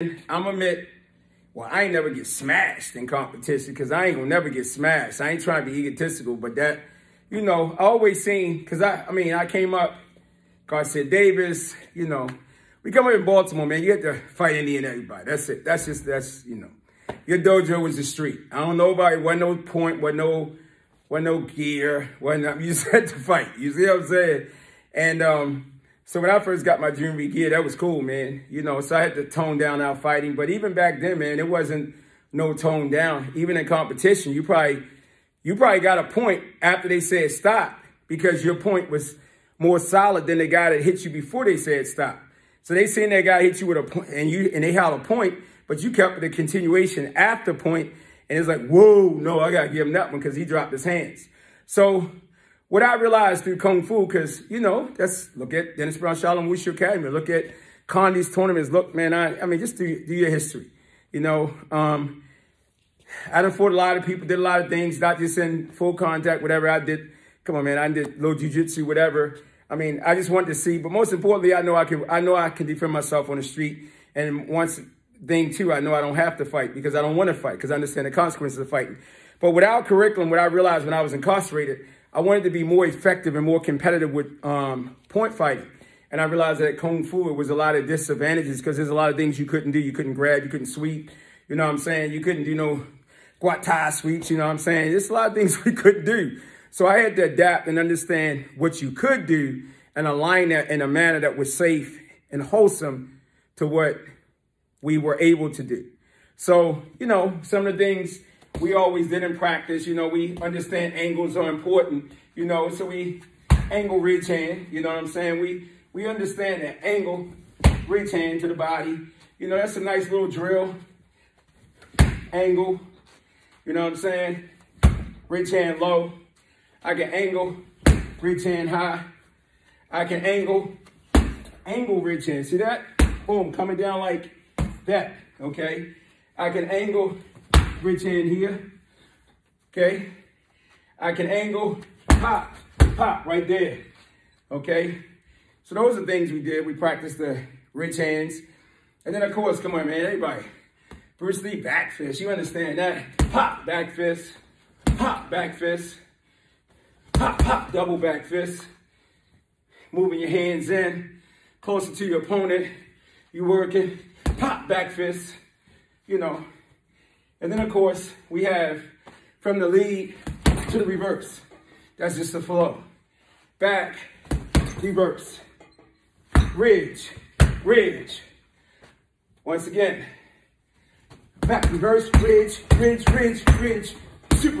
I'm admit, well, I ain't never get smashed in competition because I ain't gonna never get smashed. I ain't trying to be egotistical, but that, you know, I always seen, because I, I mean, I came up, Garcia Davis, you know, we come up in Baltimore, man, you have to fight any and everybody. That's it. That's just, that's, you know, your dojo was the street. I don't know about it. Wasn't no point, wasn't no, wasn't no gear, wasn't, you just had to fight. You see what I'm saying? And, um, so when I first got my junior gear, that was cool, man. You know, so I had to tone down our fighting. But even back then, man, it wasn't no tone down. Even in competition, you probably you probably got a point after they said stop because your point was more solid than the guy that hit you before they said stop. So they seen that guy hit you with a point and you and they had a point, but you kept the continuation after point, and it's like, whoa, no, I gotta give him that one because he dropped his hands. So what I realized through Kung Fu, because, you know, that's, look at Dennis Brown Shaolin Wushu Academy, look at Condi's tournaments, look, man, I, I mean, just do, do your history. You know, um, I done fought a lot of people, did a lot of things, not just in full contact, whatever I did. Come on, man, I did little jujitsu, whatever. I mean, I just wanted to see, but most importantly, I know I can, I know I can defend myself on the street. And once thing too, I know I don't have to fight because I don't want to fight because I understand the consequences of fighting. But without curriculum, what I realized when I was incarcerated, I wanted to be more effective and more competitive with um, point fighting. And I realized that Kung Fu, it was a lot of disadvantages because there's a lot of things you couldn't do. You couldn't grab, you couldn't sweep. You know what I'm saying? You couldn't do no guat tie sweeps, you know what I'm saying? There's a lot of things we couldn't do. So I had to adapt and understand what you could do and align that in a manner that was safe and wholesome to what we were able to do. So, you know, some of the things we always did in practice. You know, we understand angles are important, you know, so we angle reach hand, you know what I'm saying? We we understand that angle, reach hand to the body. You know, that's a nice little drill. Angle, you know what I'm saying? Reach hand low. I can angle, reach hand high. I can angle, angle reach hand. See that? Boom, coming down like that, okay? I can angle, reach hand here, okay? I can angle, pop, pop right there, okay? So those are things we did. We practiced the rich hands. And then, of course, come on, man, everybody. Bruce Lee back fist, you understand that? Pop, back fist, pop, back fist, pop, pop, double back fist. Moving your hands in, closer to your opponent. You working, pop, back fist, you know. And then, of course, we have from the lead to the reverse. That's just the flow. Back, reverse, ridge, ridge. Once again, back, reverse, ridge, ridge, ridge, ridge, super